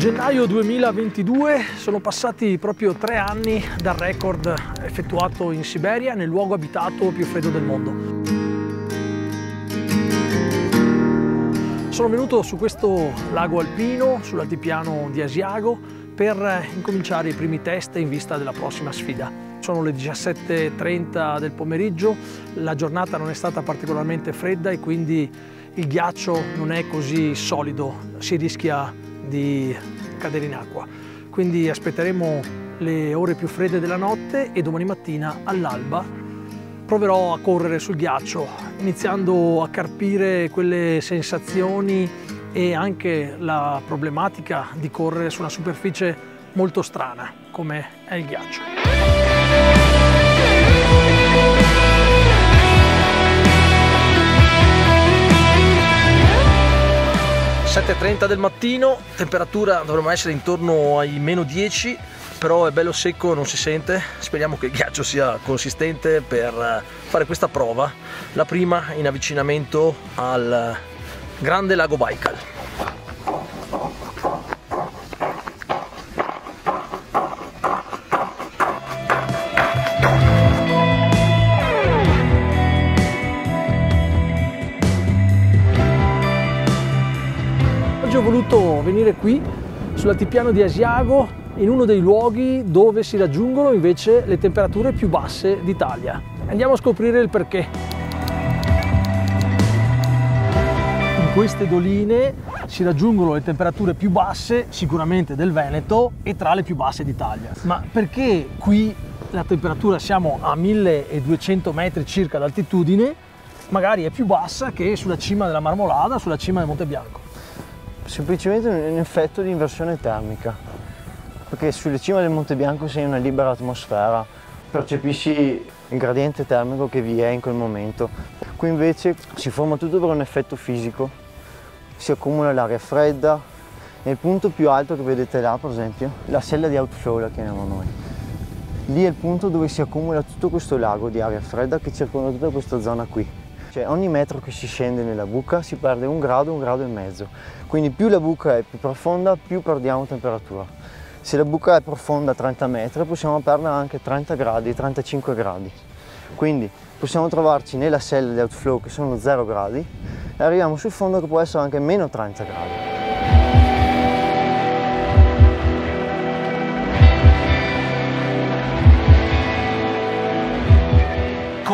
Gennaio 2022 sono passati proprio tre anni dal record effettuato in Siberia nel luogo abitato più freddo del mondo. Sono venuto su questo lago alpino, sull'altipiano di Asiago, per incominciare i primi test in vista della prossima sfida. Sono le 17.30 del pomeriggio, la giornata non è stata particolarmente fredda e quindi il ghiaccio non è così solido, si rischia di cadere in acqua. Quindi aspetteremo le ore più fredde della notte e domani mattina all'alba proverò a correre sul ghiaccio, iniziando a carpire quelle sensazioni e anche la problematica di correre su una superficie molto strana come è il ghiaccio. 7.30 del mattino, temperatura dovremmo essere intorno ai meno 10, però è bello secco, non si sente. Speriamo che il ghiaccio sia consistente per fare questa prova, la prima in avvicinamento al grande lago Baikal. Venire qui sull'altipiano di Asiago in uno dei luoghi dove si raggiungono invece le temperature più basse d'Italia. Andiamo a scoprire il perché. In queste doline si raggiungono le temperature più basse sicuramente del Veneto e tra le più basse d'Italia. Ma perché qui la temperatura siamo a 1200 metri circa d'altitudine, magari è più bassa che sulla cima della Marmolada, sulla cima del Monte Bianco? Semplicemente un effetto di inversione termica, perché sulle cime del Monte Bianco sei in una libera atmosfera, percepisci il gradiente termico che vi è in quel momento. Qui invece si forma tutto per un effetto fisico, si accumula l'aria fredda, nel punto più alto che vedete là per esempio, la sella di outflow la chiamiamo noi. Lì è il punto dove si accumula tutto questo lago di aria fredda che circonda tutta questa zona qui. Cioè ogni metro che si scende nella buca si perde un grado, un grado e mezzo. Quindi più la buca è più profonda, più perdiamo temperatura. Se la buca è profonda 30 metri possiamo perdere anche 30 gradi, 35 gradi. Quindi possiamo trovarci nella sella di outflow che sono 0 gradi e arriviamo sul fondo che può essere anche meno 30 gradi.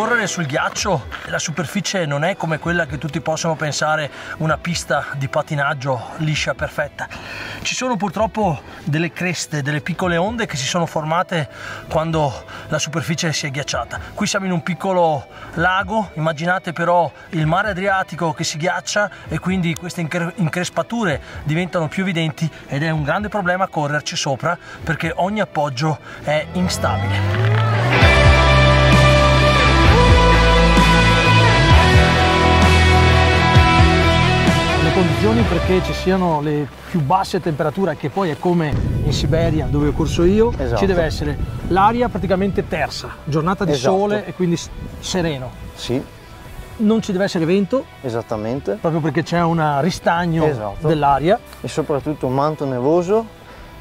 Correre sul ghiaccio la superficie non è come quella che tutti possono pensare una pista di patinaggio liscia perfetta. Ci sono purtroppo delle creste delle piccole onde che si sono formate quando la superficie si è ghiacciata. Qui siamo in un piccolo lago immaginate però il mare Adriatico che si ghiaccia e quindi queste increspature diventano più evidenti ed è un grande problema correrci sopra perché ogni appoggio è instabile condizioni perché ci siano le più basse temperature, che poi è come in Siberia dove ho corso io, esatto. ci deve essere l'aria praticamente tersa, giornata di esatto. sole e quindi sereno. Sì. Non ci deve essere vento. Esattamente. Proprio perché c'è un ristagno esatto. dell'aria. E soprattutto un manto nevoso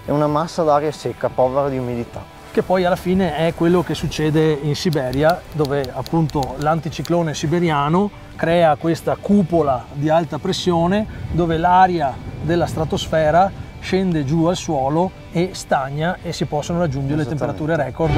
e una massa d'aria secca, povera di umidità che poi alla fine è quello che succede in Siberia dove appunto l'anticiclone siberiano crea questa cupola di alta pressione dove l'aria della stratosfera scende giù al suolo e stagna e si possono raggiungere le temperature record.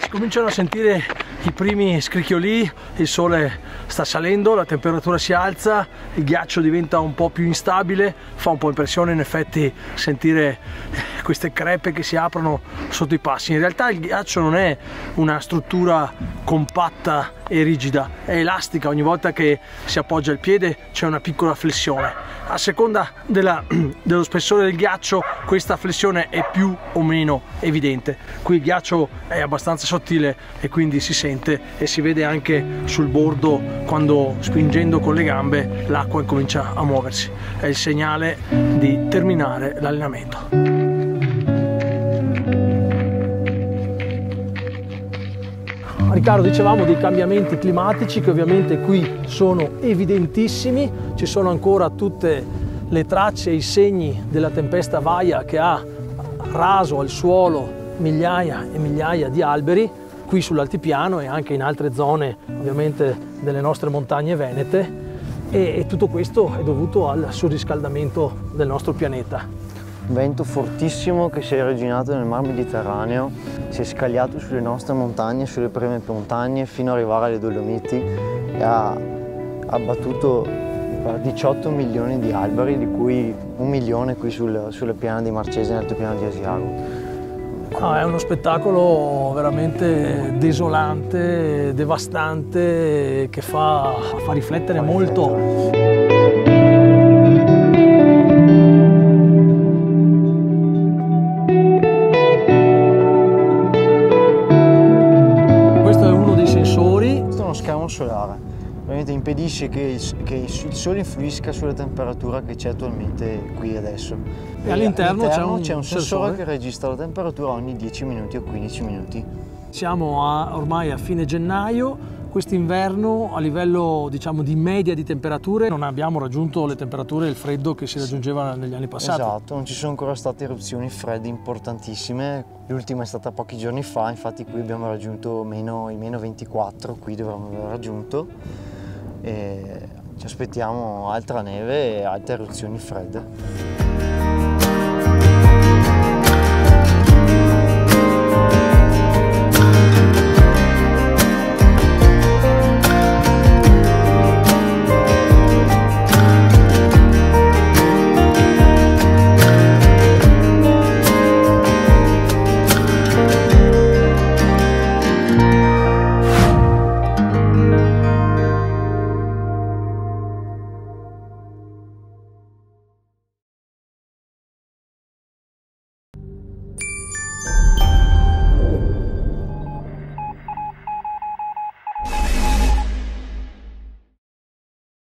Si cominciano a sentire i primi scricchioli, il sole sta salendo, la temperatura si alza, il ghiaccio diventa un po' più instabile, fa un po' impressione in effetti sentire queste crepe che si aprono sotto i passi. In realtà il ghiaccio non è una struttura compatta e rigida, è elastica, ogni volta che si appoggia il piede c'è una piccola flessione. A seconda della, dello spessore del ghiaccio questa flessione è più o meno evidente. Qui il ghiaccio è abbastanza sottile e quindi si sente e si vede anche sul bordo quando spingendo con le gambe l'acqua comincia a muoversi. È il segnale di terminare l'allenamento. Caro, dicevamo dei cambiamenti climatici che ovviamente qui sono evidentissimi, ci sono ancora tutte le tracce e i segni della tempesta Vaia che ha raso al suolo migliaia e migliaia di alberi qui sull'altipiano e anche in altre zone ovviamente delle nostre montagne venete e, e tutto questo è dovuto al surriscaldamento del nostro pianeta. Vento fortissimo che si è originato nel mar Mediterraneo, si è scagliato sulle nostre montagne, sulle prime montagne fino ad arrivare alle Dolomiti e ha abbattuto 18 milioni di alberi, di cui un milione qui sul, sulle piane di Marcese, nell'altopiano di Asiago. No, è uno spettacolo veramente desolante, devastante, che fa, fa riflettere molto. Questo Schermo solare ovviamente impedisce che il, che il, sole influisca sulla temperatura che c'è attualmente qui adesso. E all'interno all c'è un, c'è un sensore che registra la temperatura ogni 10 minuti o 15 minuti. Siamo a, ormai a fine gennaio, quest'inverno a livello diciamo, di media di temperature non abbiamo raggiunto le temperature e il freddo che si raggiungeva negli anni passati. Esatto, non ci sono ancora state eruzioni fredde importantissime, l'ultima è stata pochi giorni fa, infatti qui abbiamo raggiunto meno, i meno 24, qui dovremmo aver raggiunto e ci aspettiamo altra neve e altre eruzioni fredde.